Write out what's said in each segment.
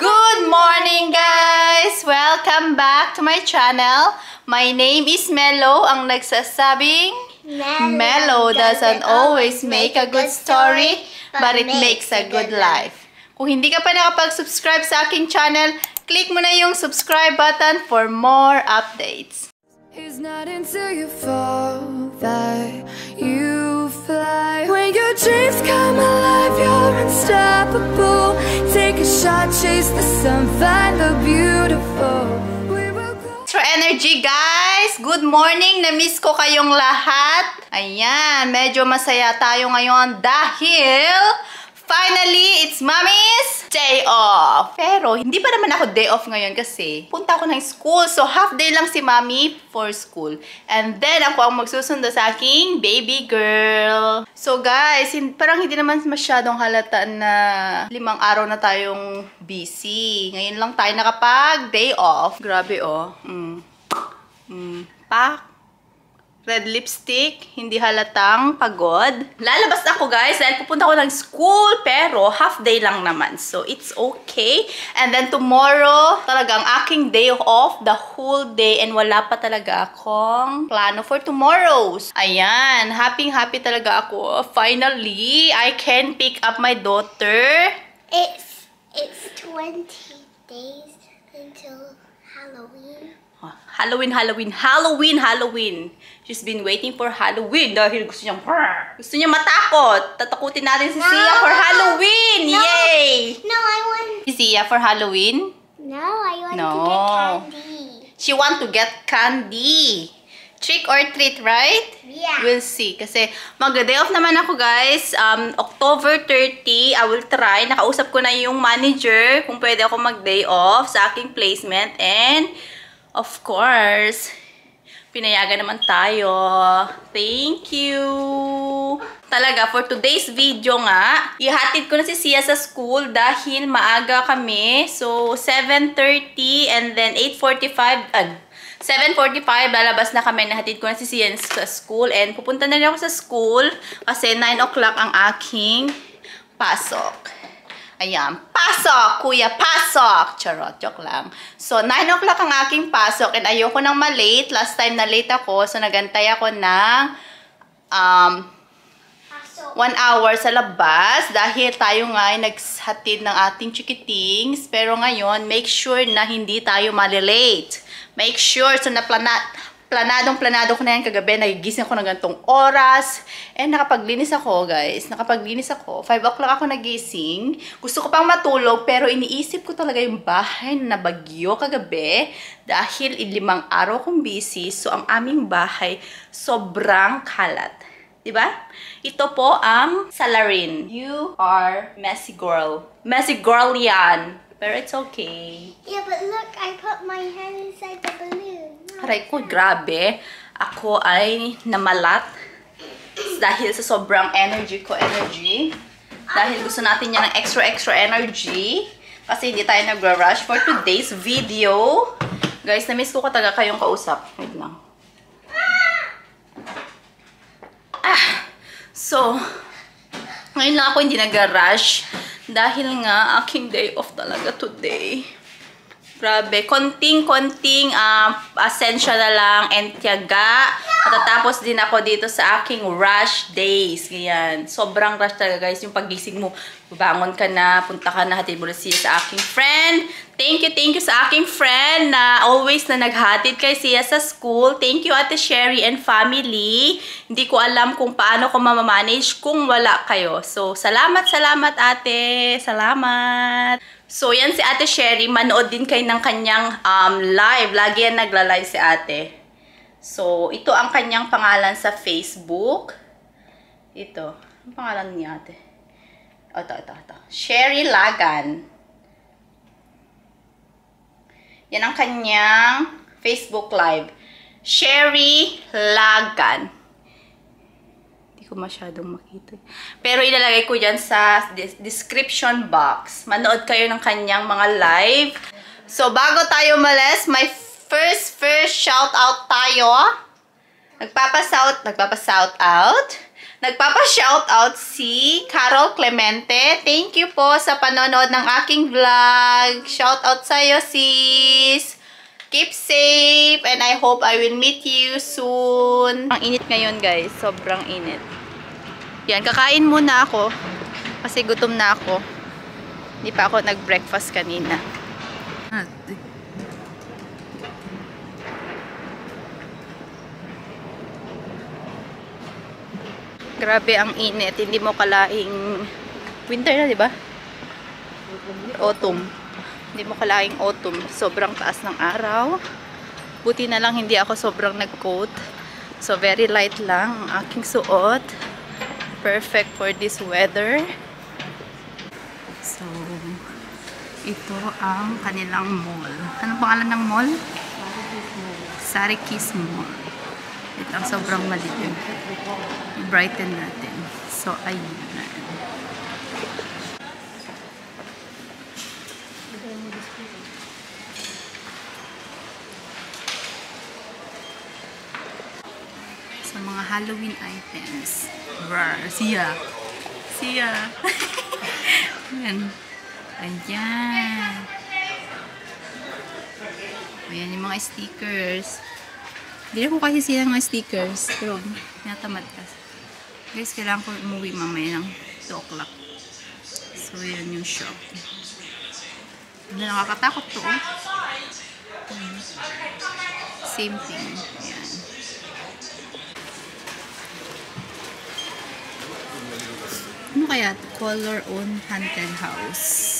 Good morning guys! Welcome back to my channel. My name is Melo, ang nagsasabing Melo doesn't always make a good story, but it makes a good life. Kung hindi ka pa nakapag-subscribe sa aking channel, click mo na yung subscribe button for more updates. It's not until you fall that you fly. When your dreams come alive, you're unstoppable. Take a shot, chase the sun, find the beautiful. Extra energy guys! Good morning! Na-miss ko kayong lahat. Ayan, medyo masaya tayo ngayon dahil finally, it's Mommy's day off. Pero, hindi pa naman ako day off ngayon kasi punta ako ng school. So, half day lang si Mommy for school. And then, ako ang magsusundo sa aking baby girl. So, guys, parang hindi naman masyadong halata na limang araw na tayong busy. Ngayon lang tayo nakapag day off. Grabe, oh. Mm. Mm. Pak red lipstick, hindi halatang pagod. Lalabas ako guys dahil pupunta ko ng school pero half day lang naman. So it's okay. And then tomorrow, talagang aking day off the whole day and wala pa talaga akong plano for tomorrow's. Ayan, happy happy talaga ako. Finally, I can pick up my daughter. It's it's 20 days until Halloween. Halloween, Halloween, Halloween, Halloween. She's been waiting for Halloween dahil gusto niyang gusto niya matakot. Tatakutin natin si Sia for Halloween. No. Yay! No, I want. Si Sia for Halloween. No, I want No. to get candy. She want to get candy. Trick or treat, right? Yeah. We'll see. Kasi mag-day off naman ako, guys. Um, October 30, I will try. Nakausap ko na yung manager kung pwede ako mag-day off sa aking placement. And, of course, pinayagan naman tayo. Thank you! Talaga, for today's video nga, ihatid ko na si Sia sa school dahil maaga kami. So, 7.30 and then 8.45, uh, 7.45, lalabas na kami. Nahatid ko na si Sia sa school. And pupunta na rin ako sa school kasi 9 o'clock ang aking pasok. Ayan, pasok, kuya, pasok! Charot, joke lang. So, 9 o'clock ang aking pasok and ayoko nang malate. Last time na late ako, so nagantay ako ng um, one hour sa labas dahil tayo nga ay naghatid ng ating chikitings. Pero ngayon, make sure na hindi tayo malilate. Make sure, so na plana, planadong planado ko na yan kagabi. Nagigising ako ng gantong oras. And nakapaglinis ako, guys. Nakapaglinis ako. 5 o'clock ako nagising. Gusto ko pang matulog, pero iniisip ko talaga yung bahay na bagyo kagabi. Dahil limang araw kong busy. So, ang aming bahay, sobrang kalat. Diba? Ito po ang salarin. You are messy girl. Messy girl yan. Pero it's okay. yeah, but look, I put my hand inside the balloon. Aray ko, grabe. Ako ay namalat dahil sa sobrang energy ko, energy. Dahil gusto natin yan ng extra, extra energy. Kasi hindi tayo nagra-rush for today's video. Guys, na-miss ko kataga kayong kausap. Wait lang. Ah! So, ngayon lang ako hindi nag-rush. Dahil nga, aking day off talaga today. Grabe, konting-konting uh, asensya na lang and tiyaga. Matatapos din ako dito sa aking rush days. Ganyan. Sobrang rush talaga guys. Yung pagising mo, bangon ka na, punta ka na, hatid mo na siya sa aking friend. Thank you, thank you sa aking friend na always na naghatid kay siya sa school. Thank you Ate Sherry and family. Hindi ko alam kung paano ko mamamanage kung wala kayo. So, salamat, salamat ate. Salamat. So, yan si Ate Sherry. Manood din kayo ng kanyang um, live. Lagi yan nagla-live si ate. So, ito ang kanyang pangalan sa Facebook. Ito. Ang pangalan niya ate? Ito, ito, ito. Sherry Lagan. Yan ang kanyang Facebook Live. Sherry Lagan. Ko masyadong makita. Pero ilalagay ko dyan sa des- description box. Manood kayo ng kanyang mga live. So, bago tayo malis, my first, first shout out tayo. Nagpapa-shout, nagpapa-shout out Nagpapa-shoutout si Carol Clemente. Thank you po sa panonood ng aking vlog. Shoutout sa'yo, sis. Keep safe and I hope I will meet you soon. Ang init ngayon, guys. Sobrang init. Yan, kakain muna ako. Kasi gutom na ako. Hindi pa ako nag-breakfast kanina. Grabe ang init. Hindi mo kalaing winter na, di ba? Autumn. Hindi mo kalaing autumn. Sobrang taas ng araw. Buti na lang hindi ako sobrang nag-coat. So, very light lang ang aking suot. Perfect for this weather. So, ito ang kanilang mall. Anong pangalan ng mall? Sarikis Mall. Ito ang sobrang maliit. I-brighten natin. So, ayun. Sa mga Halloween items. Rar. Siya. Siya. Ayan. Ayan. Ayan yung mga stickers. Hindi ko kasi sila mga stickers. Pero, natamad ka. Guys, kailangan ko umuwi mamaya ng 2 o'clock. So, yan yung shop. Hindi nakakatakot to. Same thing. Ano kaya? Color on haunted house.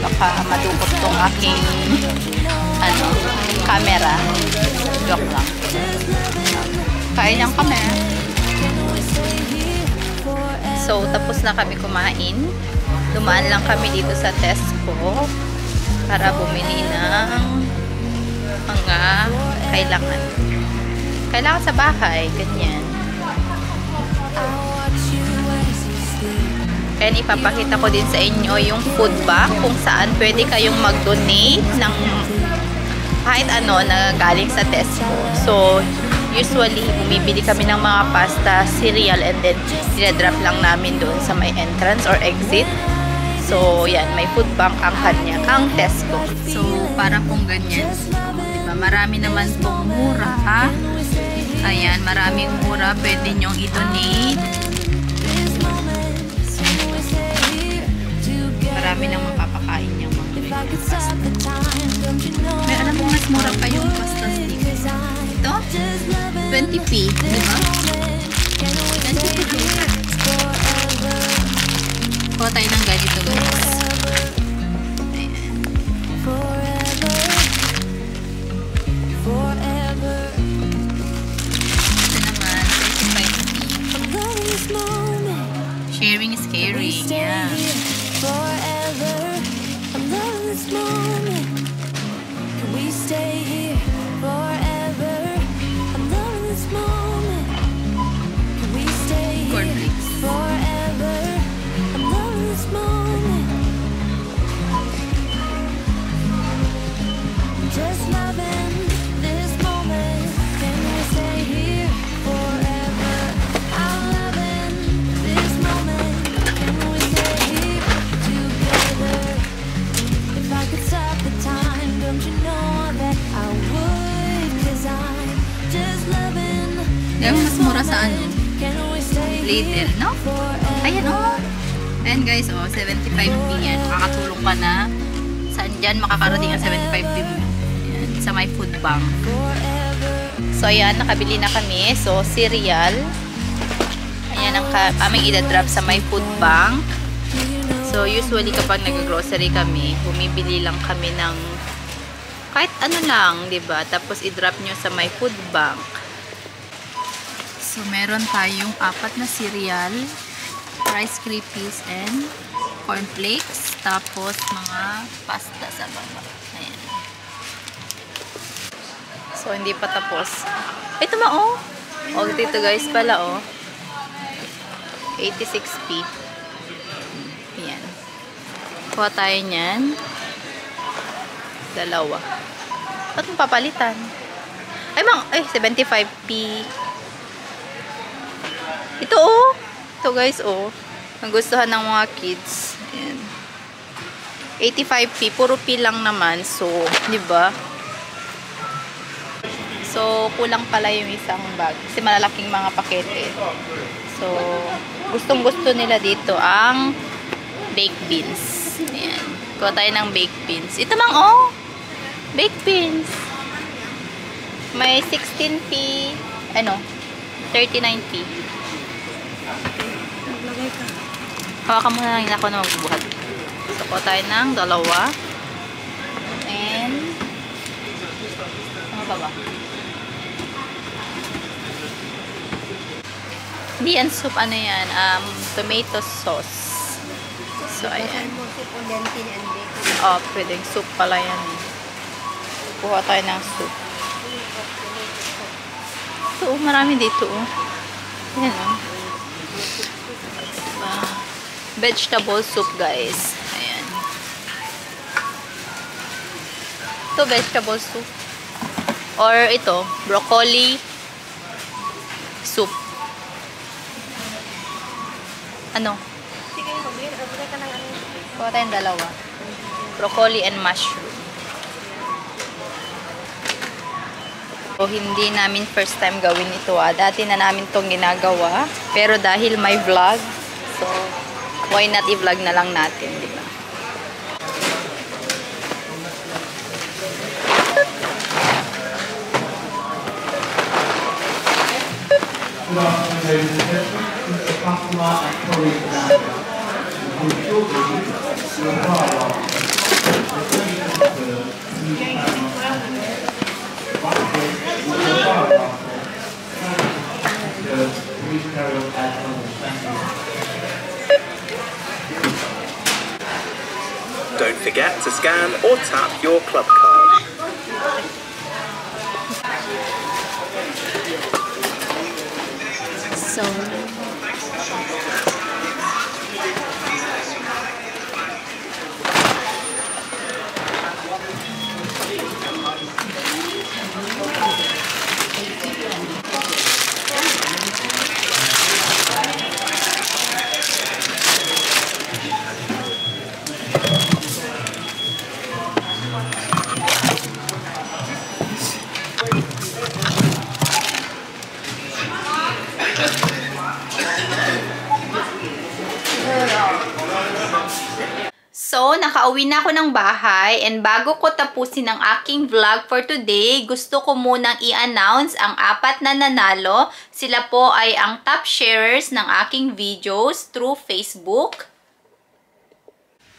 Baka madukot tong aking ano, camera. Joke lang. Kain ng camera. So, tapos na kami kumain. Dumaan lang kami dito sa Tesco para bumili ng mga kailangan. Kailangan sa bahay, ganyan. And ipapakita ko din sa inyo yung food bank kung saan pwede kayong mag-donate ng kahit ano na galing sa Tesco. So, usually, bumibili kami ng mga pasta, cereal, and then dinadrop lang namin doon sa may entrance or exit. So, yan, may food bank ang kanya, ang Tesco. So, para pong ganyan. Diba? Marami naman pong mura, ha? Ayan, maraming mura. Pwede nyong i-donate. Marami nang mapapakain niyang mga you know? May alam mo mas mura pa yung pasta stick. Ito, 20p, di ba? 20p. Kuha tayo ng ganito guys. Ayan. Ito naman, 35p. I'm loving this moment. Sharing is caring. Yeah. Dyan makakarating ang 75p mo? Ayan, sa my food bank. So, ayan, nakabili na kami. So, cereal. Ayan ang aming idadrop sa my food bank. So, usually kapag nag-grocery kami, bumibili lang kami ng kahit ano lang, ba? Tapos i-drop nyo sa my food bank. So, meron tayong apat na cereal, Rice Krispies, and cornflakes. Tapos, mga pasta sa baba. Ayan. So, hindi pa tapos. Ito ma, oh. Oh, dito guys pala, oh. 86p. Ayan. Kuha tayo niyan. Dalawa. Ba't mong papalitan? Ay, mang, ay, 75p. Ito, oh. Ito, guys, oh. Nagustuhan ng mga kids. Ayan. 85p. Puro p lang naman. So, di ba? So, kulang pala yung isang bag. Kasi malalaking mga pakete. So, gustong gusto nila dito ang baked beans. Ayan. Kuha tayo ng baked beans. Ito mang, oh. Baked beans. May 16p. Ano? 39p. Hawakan mo na lang yun ako na magbubuhat. So, kuha tayo ng dalawa. And, ano pa ba? Hindi yan soup, ano yan? Um, tomato sauce. So, ayan. Oh, pwedeng soup pala yan. Kuha tayo ng soup. Ito, oh, marami dito, oh. Ayan, oh. Ah, vegetable soup, guys. Ayan. Ito, vegetable soup. Or ito, broccoli soup. Ano? Kuha tayong dalawa. Broccoli and mushroom. So, hindi namin first time gawin ito ah. Dati na namin tong ginagawa. Pero dahil may vlog, so, why not i-vlog na lang natin, di ba? Don't forget to scan or tap your club card. So, So, nakauwi na ako ng bahay and bago ko tapusin ang aking vlog for today, gusto ko munang i-announce ang apat na nanalo. Sila po ay ang top sharers ng aking videos through Facebook.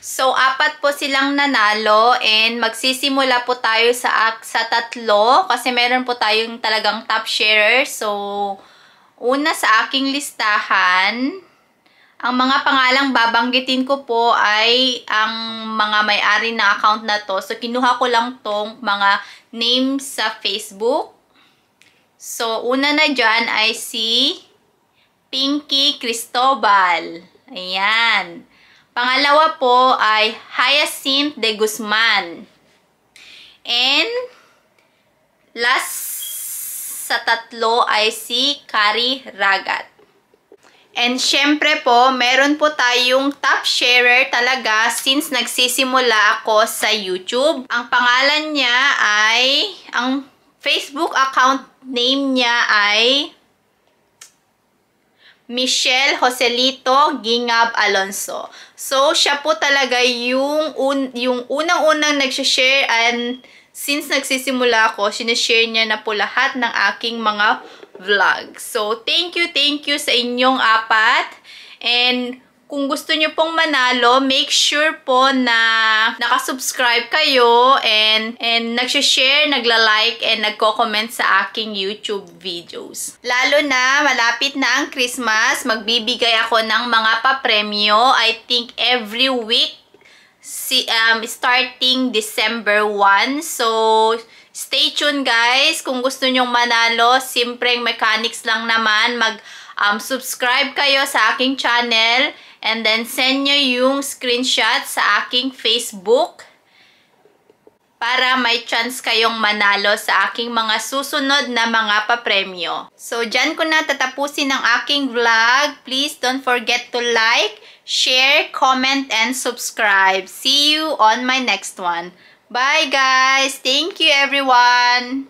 So, apat po silang nanalo and magsisimula po tayo sa, sa tatlo kasi meron po tayong talagang top sharer. So, una sa aking listahan, ang mga pangalang babanggitin ko po ay ang mga may-ari na account na to. So, kinuha ko lang tong mga names sa Facebook. So, una na dyan ay si Pinky Cristobal. Ayan. Pangalawa po ay Hyacinth de Guzman. And last sa tatlo ay si Kari Ragat. And syempre po, meron po tayong top sharer talaga since nagsisimula ako sa YouTube. Ang pangalan niya ay, ang Facebook account name niya ay Michelle Joselito Gingab Alonso. So, siya po talaga yung, un, yung unang-unang nagsishare and since nagsisimula ako, sinishare niya na po lahat ng aking mga vlog. So, thank you, thank you sa inyong apat. And kung gusto nyo pong manalo, make sure po na nakasubscribe kayo and, and nagsishare, nagla-like, and nagko-comment sa aking YouTube videos. Lalo na, malapit na ang Christmas, magbibigay ako ng mga papremyo. I think every week, si, um, starting December 1. So, stay tuned guys. Kung gusto nyong manalo, simpleng mechanics lang naman. Mag, um, kayo sa aking channel And then, send nyo yung screenshot sa aking Facebook para may chance kayong manalo sa aking mga susunod na mga papremyo. So, dyan ko na tatapusin ang aking vlog. Please don't forget to like, share, comment, and subscribe. See you on my next one. Bye guys! Thank you everyone!